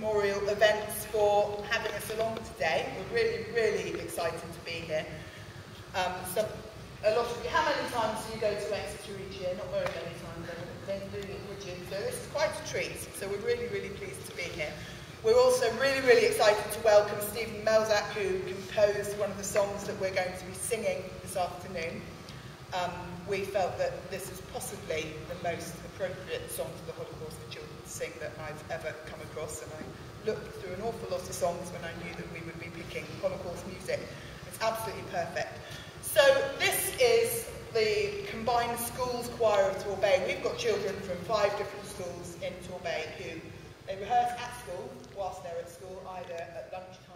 Memorial Events for having us along today. We're really, really excited to be here. Um, so a lot of you, how many times do you go to Exeter each year? Not very many times, then would you? So this is quite a treat. So we're really, really pleased to be here. We're also really, really excited to welcome Stephen Melzack, who composed one of the songs that we're going to be singing this afternoon. Um, we felt that this is possibly the most appropriate song for the Holocaust for children to sing that I've ever come across, and I looked through an awful lot of songs when I knew that we would be picking Holocaust music. It's absolutely perfect. So this is the combined schools choir of Torbay. We've got children from five different schools in Torbay who they rehearse at school whilst they're at school, either at lunchtime,